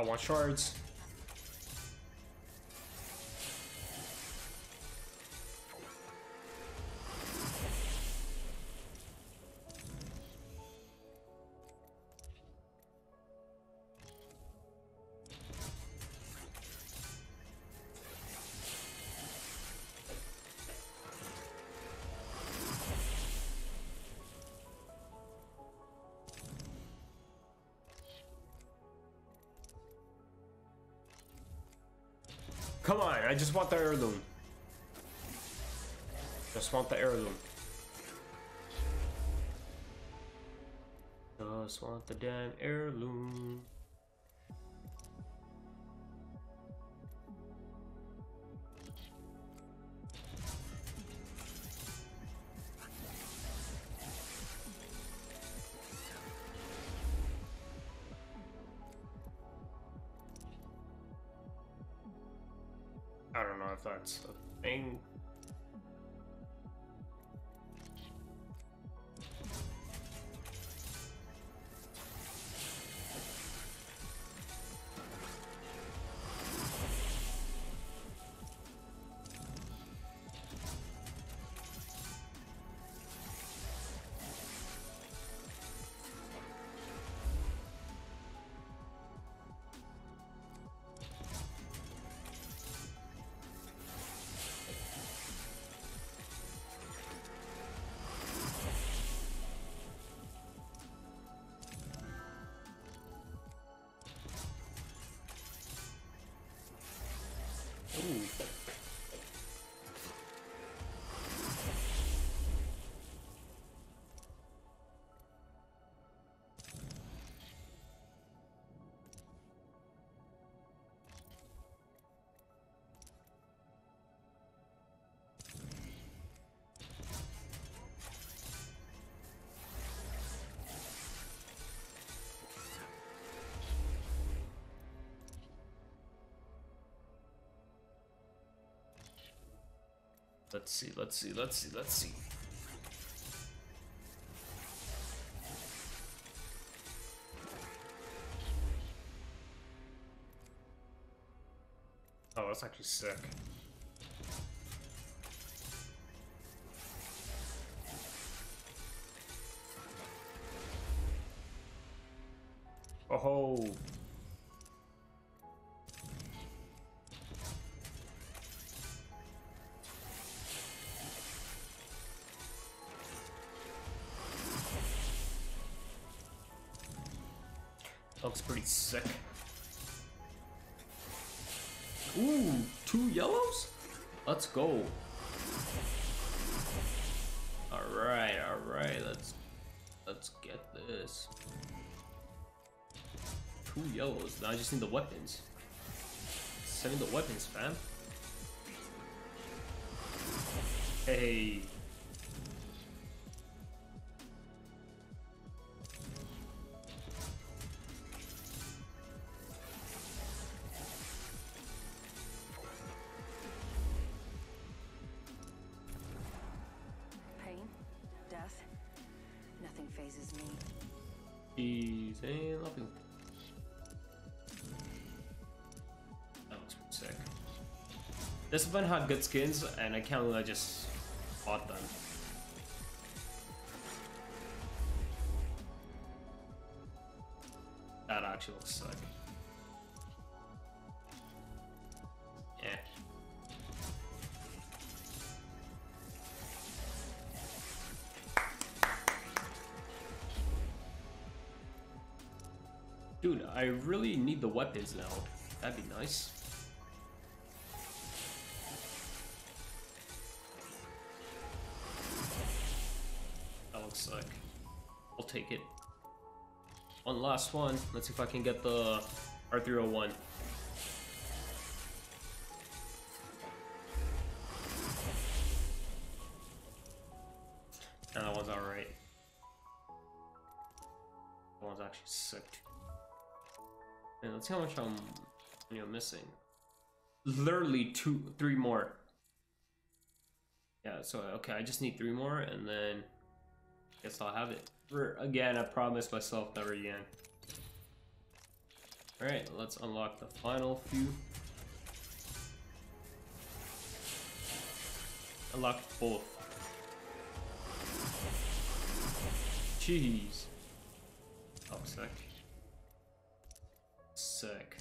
I want shards. Come on, I just want the heirloom. Just want the heirloom. Just want the damn heirloom. I don't know if that's a thing. Let's see, let's see, let's see, let's see. Oh, that's actually sick. Oh, looks pretty sick. Ooh, two yellows? Let's go. Alright, alright, let's let's get this. Two yellows. Now I just need the weapons. Send me the weapons, fam. Hey. Phases me. He's ain't nothing. That looks sick. This event had good skins, and I can't believe I just bought them. That actually looks sick. Dude, I really need the weapons now. That'd be nice. That looks sick. I'll take it. One last one. Let's see if I can get the R301. And that one's alright. That one's actually sick. And let's see how much I'm you know missing. Literally two three more. Yeah, so okay, I just need three more and then I guess I'll have it. For, again, I promised myself never again. Alright, let's unlock the final few. Unlock both. Jeez. Oh, sick. Sick.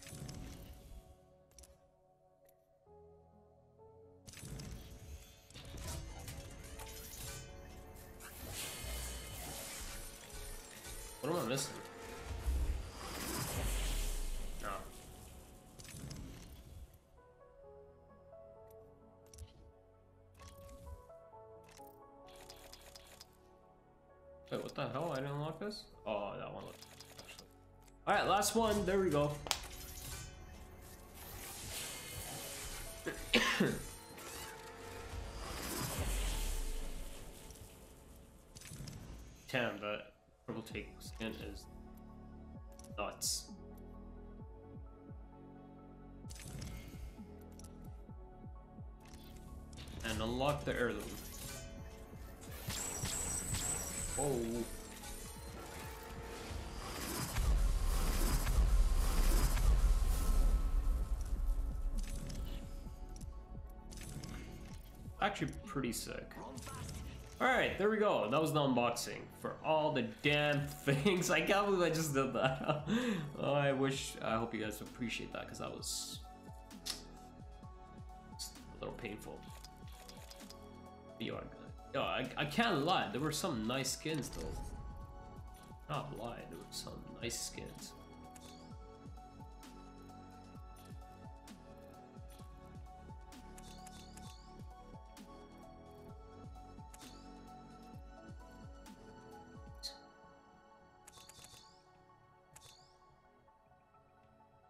What am I missing? No. Wait, what the hell? I didn't unlock this? Oh, that one. Actually. All right, last one. There we go. Purple take skin is nuts. And unlock the heirloom. Whoa. Actually pretty sick. Alright, there we go. That was the unboxing for all the damn things. I can't believe I just did that. oh, I wish, I hope you guys appreciate that because that was a little painful. Yo, I, yo, I, I can't lie. There were some nice skins though. Not lie, there were some nice skins.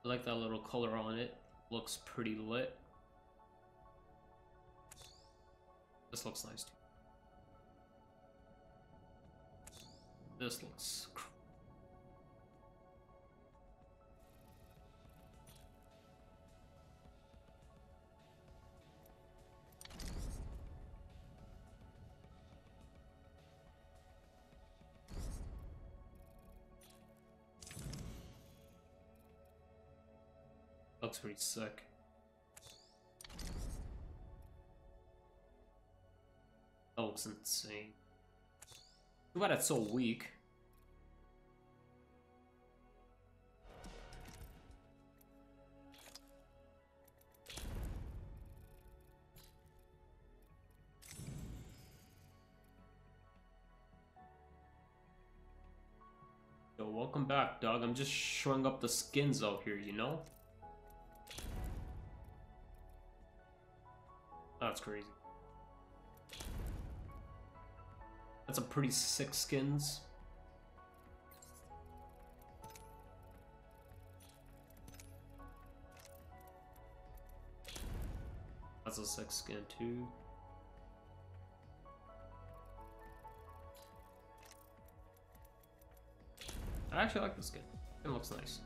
Like that little color on it. Looks pretty lit. This looks nice too. This looks looks pretty sick. That looks insane. Too bad it's so weak. Welcome back, dog. I'm just showing up the skins out here, you know? That's crazy. That's a pretty sick skins. That's a sick skin too. I actually like the skin. It looks nice.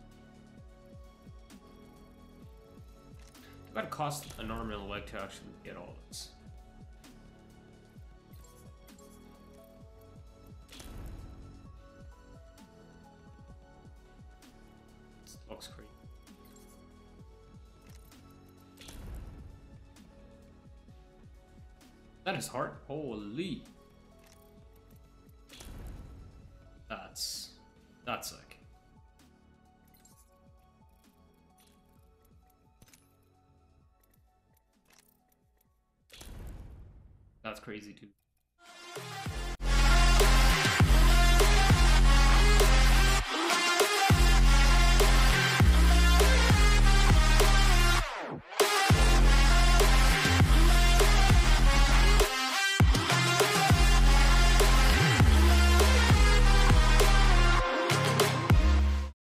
Bad cost a leg to actually get all this. This looks. That is hard. Holy. That's that's sick. That's crazy, too.